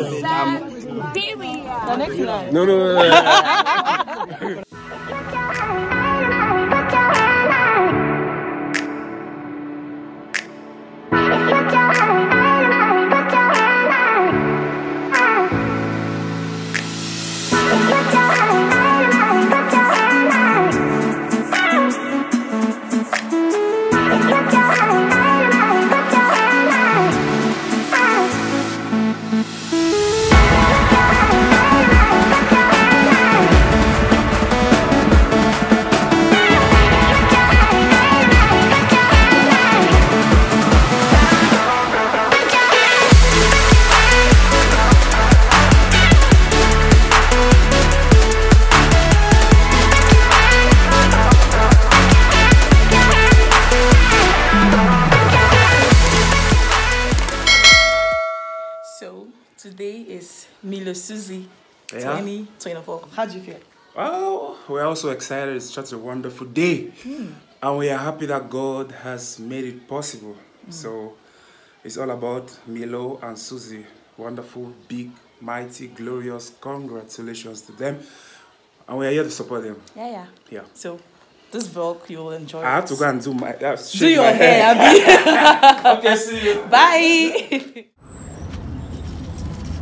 I'm, I'm, The next line. no, no, no, no. So today is Milo Susie Yeah. 2024. How do you feel? Well, we're also excited. It's such a wonderful day. And we are happy that God has made it possible. So it's all about Milo and Susie. Wonderful, big, mighty, glorious. Congratulations to them. And we are here to support them. Yeah, yeah. Yeah. So this vlog you will enjoy. I have to go and do my uh, do your my hair, Abby. okay, see you. Bye.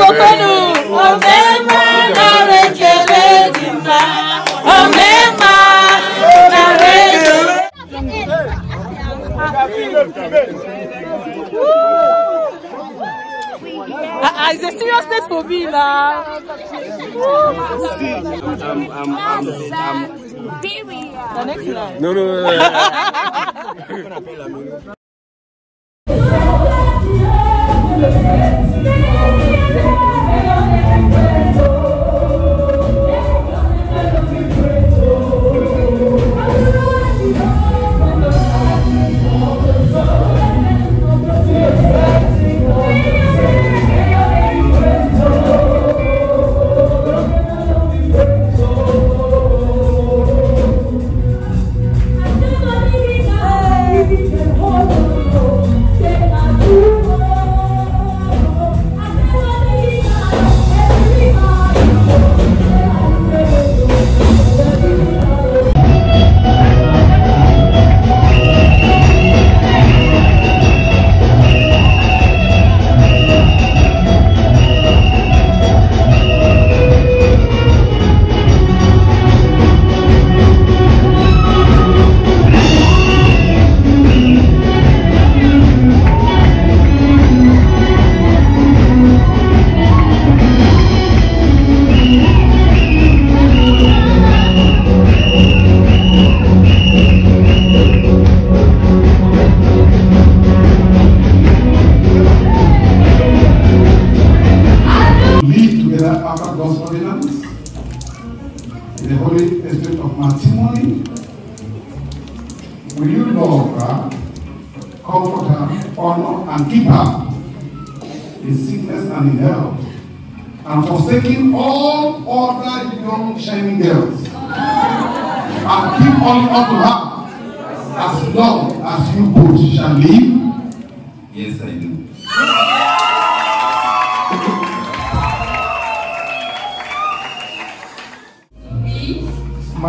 Omema narekele. Ibokonu. Omema narekele. Dima. Omema narekele. Ah, ah, it's a serious date for me now. I'm, I'm, I'm, I'm, The next line. no, no, no, no. Will you love her, comfort her, honor, and keep her in sickness and in health, and forsaking all other young shining girls, and keep only unto her as long as you both shall live? Yes, I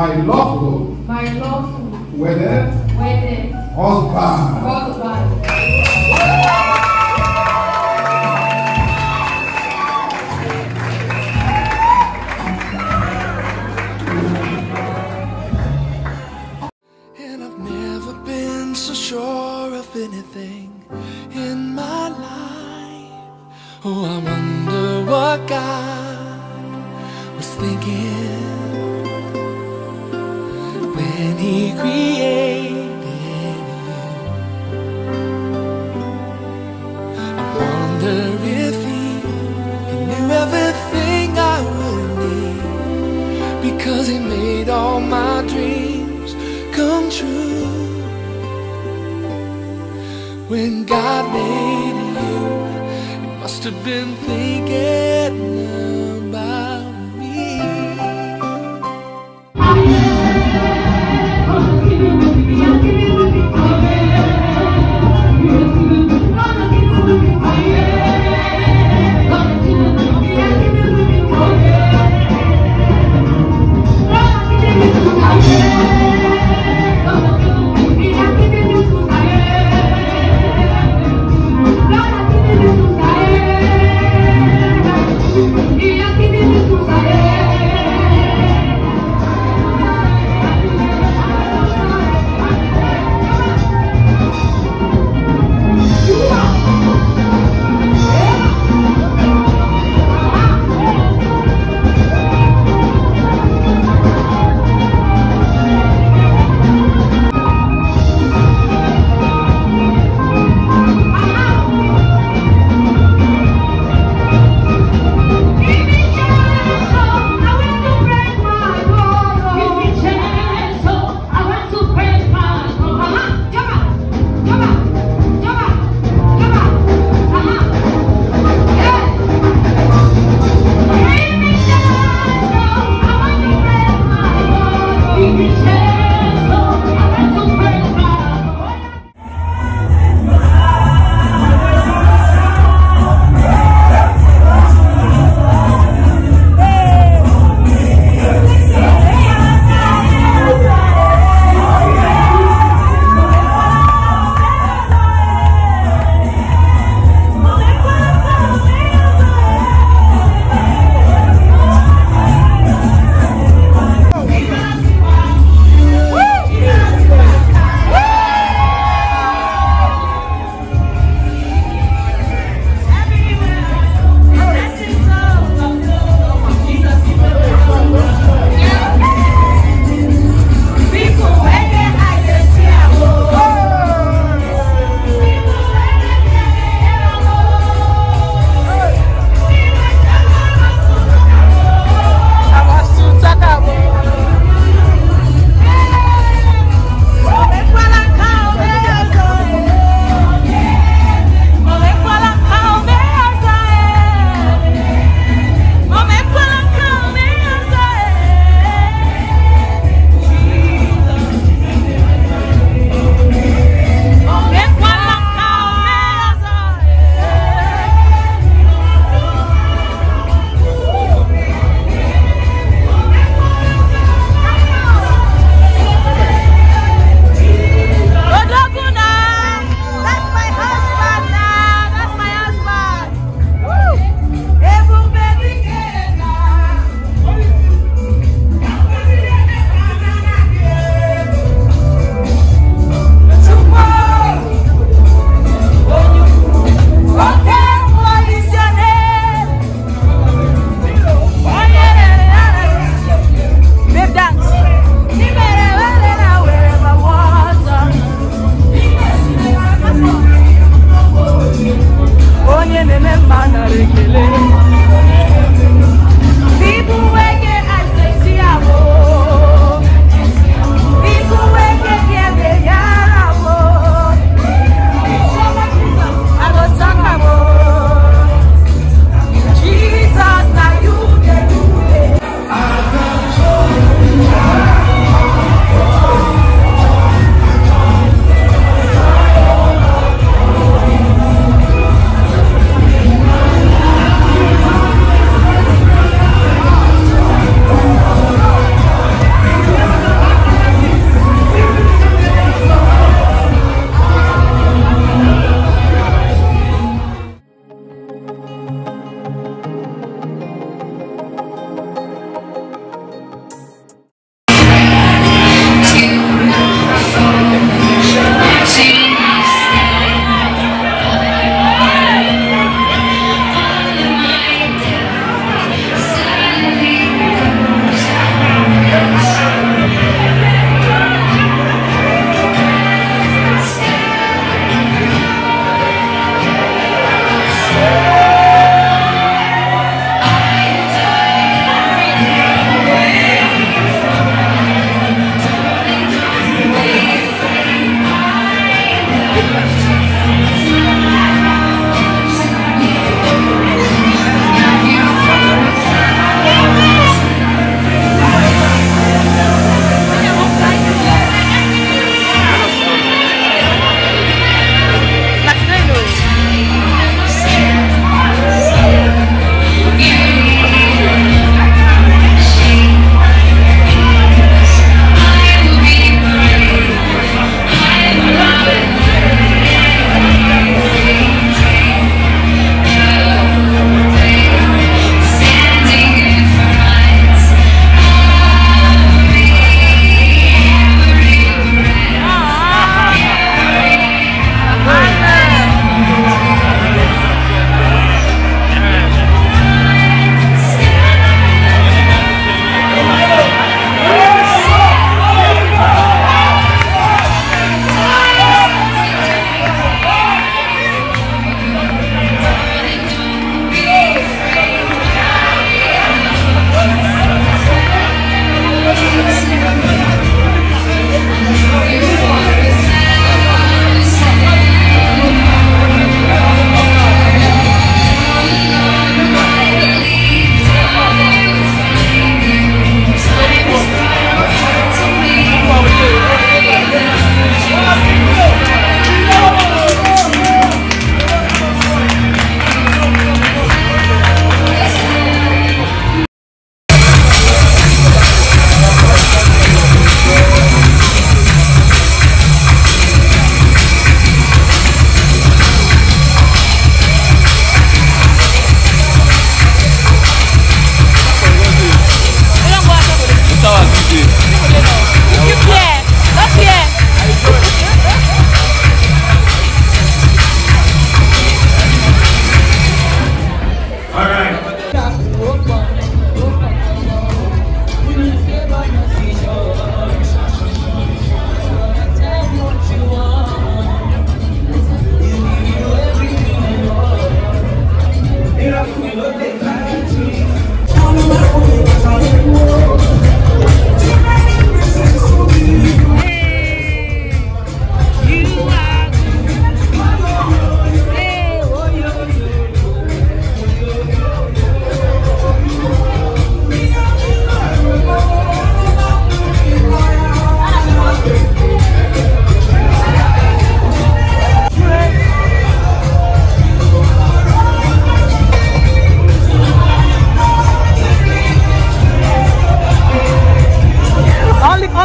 My lawful, My lawful wedded wedded husband. husband. And I've never been so sure of anything in my life. Oh, I wonder what God was thinking when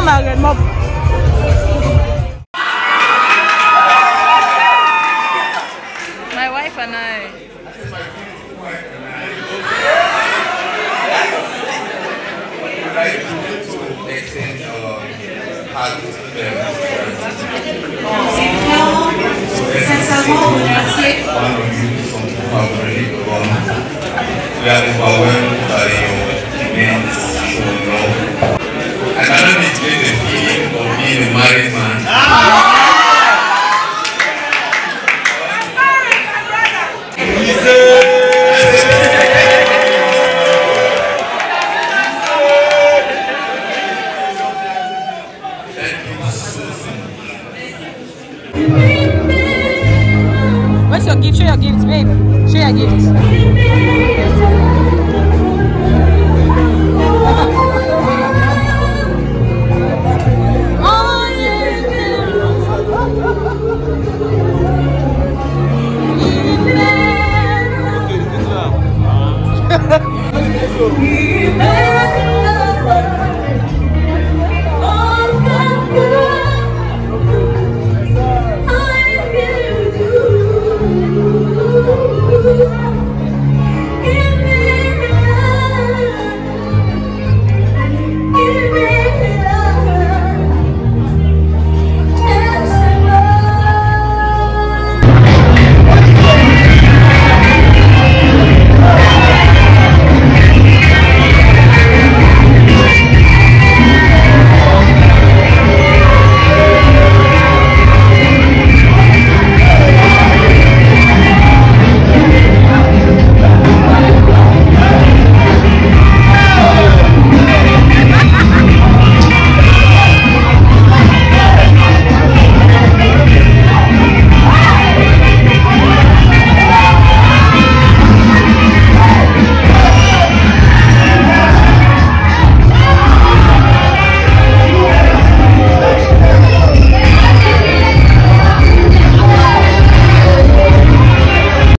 Sandhagen.